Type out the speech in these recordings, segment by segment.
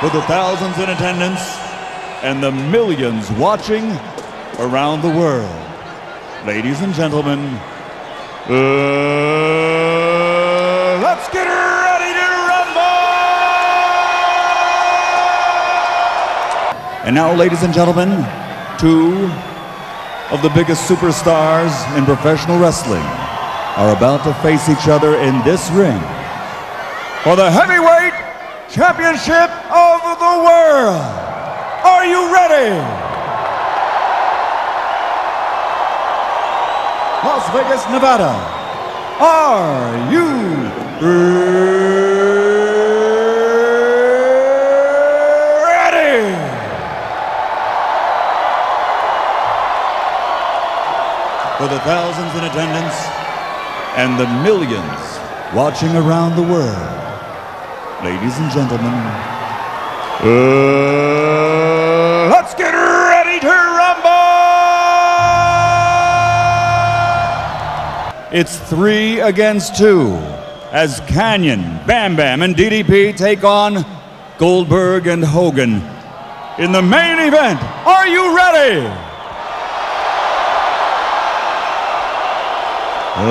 for the thousands in attendance and the millions watching around the world. Ladies and gentlemen, uh, let's get ready to rumble! And now, ladies and gentlemen, two of the biggest superstars in professional wrestling are about to face each other in this ring for the heavyweight championship of the world. Are you ready? Las Vegas, Nevada. Are you ready? For the thousands in attendance and the millions watching around the world, ladies and gentlemen, uh, let's get ready to rumble! It's three against two as Kanyon, Bam Bam, and DDP take on Goldberg and Hogan. In the main event, are you ready?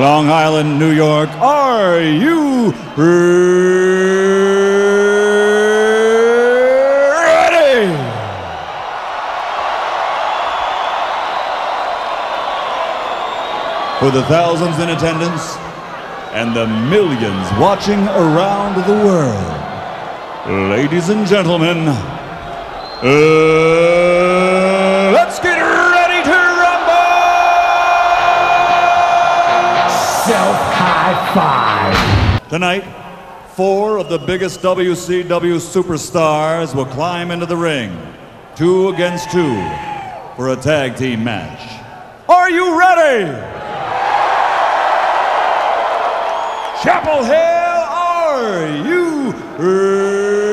Long Island, New York, are you ready? For the thousands in attendance and the millions watching around the world, ladies and gentlemen, uh, let's get ready to rumble! Self high five. Tonight, four of the biggest WCW superstars will climb into the ring, two against two, for a tag team match. Are you ready? Chapel Hill, are you ready?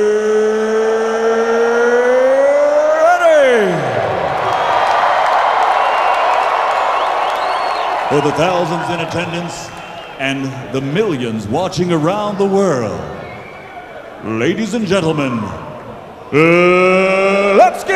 For the thousands in attendance and the millions watching around the world, ladies and gentlemen, uh, let's get